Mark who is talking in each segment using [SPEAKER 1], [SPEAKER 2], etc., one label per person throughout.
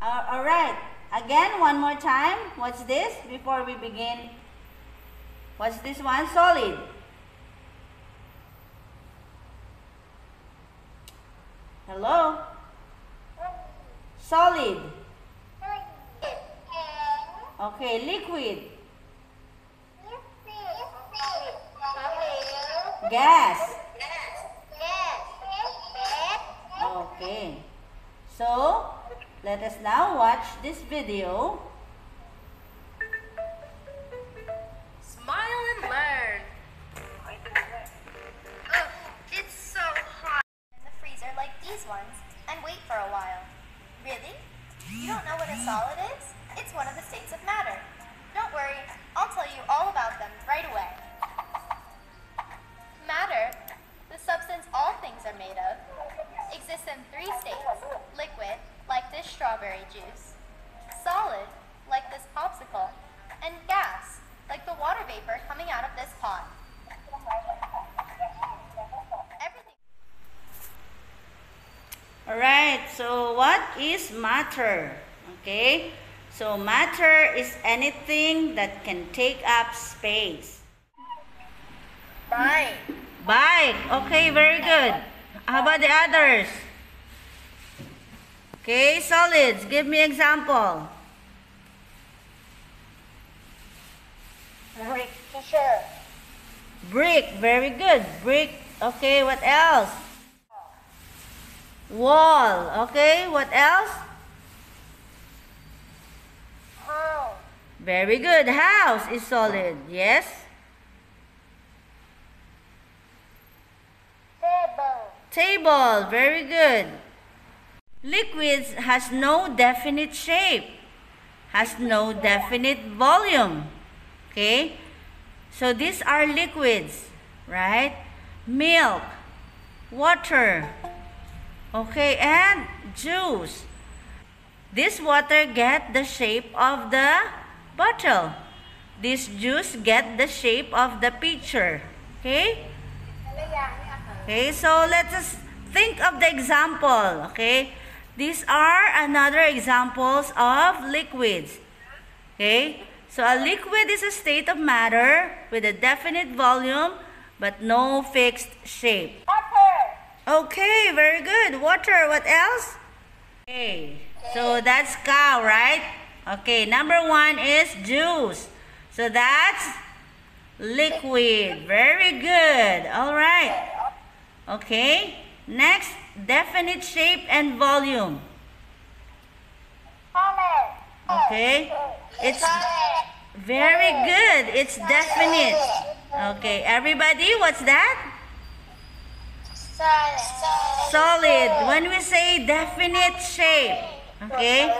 [SPEAKER 1] Uh, all right. Again, one more time. What's this before we begin? What's this one? Solid. Hello? Solid. Okay, liquid. Gas. Okay. So, let us now watch this video.
[SPEAKER 2] Smile and learn. Ugh, it's so hot.
[SPEAKER 3] in the freezer like these ones and wait for a while. Really? You don't know what a solid is? It's one of the states of matter. Don't worry, I'll tell you all about them right away. Matter, the substance all things are made of, exists in three states liquid, like this strawberry juice, solid, like this popsicle, and gas, like the water vapor coming out of this pot. Everything.
[SPEAKER 1] Alright, so what is matter? Okay, so matter is anything that can take up space.
[SPEAKER 2] Bye.
[SPEAKER 1] Bike, okay, very good. How about the others? Okay, solids, give me example.
[SPEAKER 2] Brick teacher.
[SPEAKER 1] Brick, very good. Brick, okay, what else? Wall, okay, what else?
[SPEAKER 2] House.
[SPEAKER 1] Very good. House is solid, yes?
[SPEAKER 2] Table.
[SPEAKER 1] Table, very good. Liquids has no definite shape, has no definite volume. Okay? So these are liquids, right? Milk, water, okay, and juice. This water get the shape of the bottle. This juice get the shape of the pitcher. Okay? Okay, so let us think of the example. Okay, these are another examples of liquids. Okay, so a liquid is a state of matter with a definite volume but no fixed shape.
[SPEAKER 2] Water.
[SPEAKER 1] Okay, very good. Water, what else? Okay, so that's cow, right? Okay, number one is juice. So that's liquid. Very good. All right. Okay, next, definite shape and volume. Okay, it's very good. It's definite. Okay, everybody, what's that?
[SPEAKER 2] Solid.
[SPEAKER 1] Solid. When we say definite shape, okay?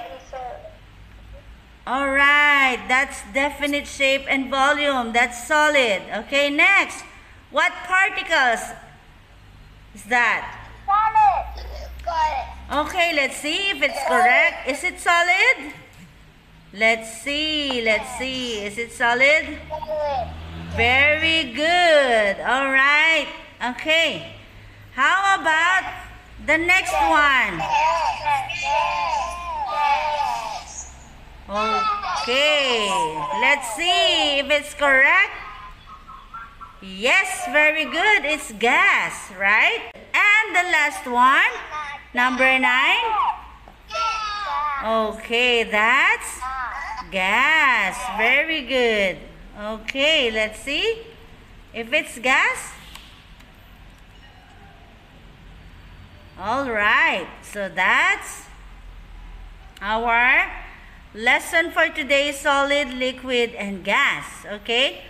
[SPEAKER 1] All right, that's definite shape and volume. That's solid. Okay, next, what particles is that? Okay, let's see if it's correct. Is it solid? Let's see, let's see. Is it solid? Very good. All right. Okay. How about the next one? Okay. Let's see if it's correct. Yes, very good. It's gas, right? And the last one, number nine. Okay, that's gas. Very good. Okay, let's see if it's gas. All right, so that's our lesson for today solid, liquid, and gas. Okay,